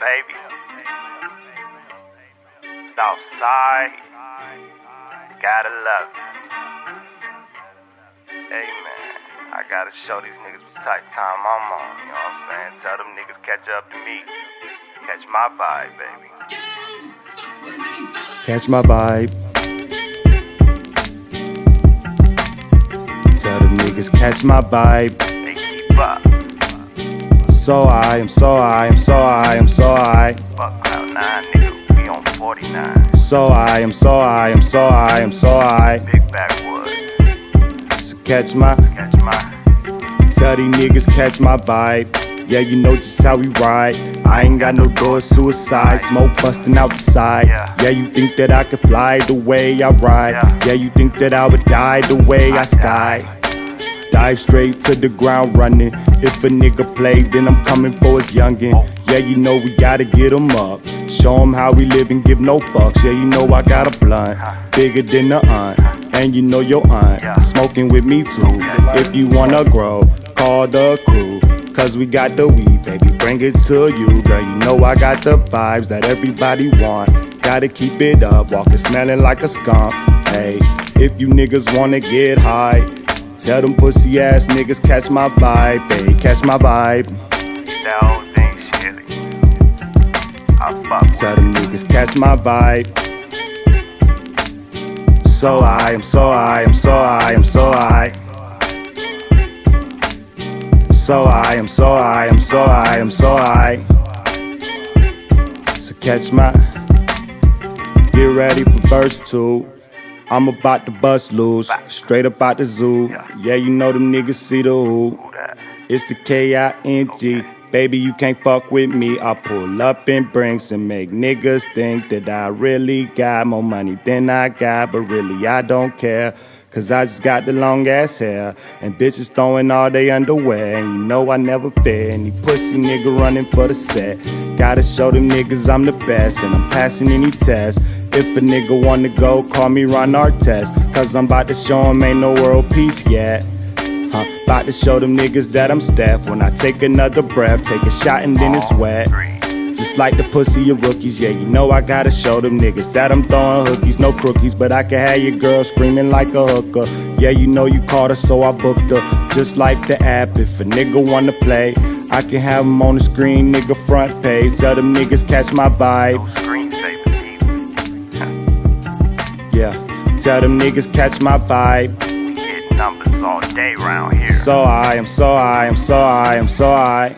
baby. Southside. Gotta love it. Hey man, I gotta show these niggas what type time I'm on. You know what I'm saying? Tell them niggas catch up to me. Catch my vibe, baby. Catch my vibe. Tell them niggas catch my vibe. So I am so I am so I am so I. Fuck Cloud 9, nigga. We on 49. So I am so I am so I am so I. Big backwood. So catch my Catch my. Tell these niggas catch my vibe. Yeah, you know just how we ride. I ain't got no door suicide. Smoke busting out the side. Yeah. Yeah, you think that I could fly the way I ride. Yeah. Yeah, you think that I would die the way I I sky. Dive straight to the ground running. If a nigga play, then I'm coming for his youngin'. Yeah, you know we gotta get him up. Show him how we live and give no fucks. Yeah, you know I got a blunt. Bigger than the aunt. And you know your aunt. Smoking with me too. If you wanna grow, call the crew. Cause we got the weed, baby. Bring it to you, girl. You know I got the vibes that everybody want. Gotta keep it up, walking smelling like a skunk. Hey, if you niggas wanna get high, tell them pussy ass niggas catch my vibe, hey, catch my vibe. That whole thing shitty. I fuck Tell them niggas catch my vibe. So I am so I am so I am so I. So I am so I am so I am so I. So catch my. Get ready for verse two. I'm about to bust loose, straight up out the zoo. Yeah, you know them niggas see the who. It's the K-I-N-G. Baby, you can't fuck with me. I pull up in Brinks and make niggas think that I really got more money than I got, but really I don't care. Cause I just got the long ass hair and bitches throwing all they underwear. And you know I never fear any pussy nigga running for the set. Gotta show them niggas I'm the best and I'm passing any test. If a nigga wanna go, call me Ron Artest. Cause I'm about to show him ain't no world peace yet. Huh, about to show them niggas that I'm Steph. When I take another breath, take a shot and then it's wet. Just like the pussy of rookies, yeah, you know I gotta show them niggas that I'm throwing hookies, no crookies, but I can have your girl screaming like a hooker. Yeah, you know you called her, so I booked her. Just like the app, if a nigga wanna play, I can have him on the screen, nigga front page. Tell them niggas catch my vibe, yeah. Tell them niggas catch my vibe. We get numbers all day round here. So I am, so I am, so I am, so I.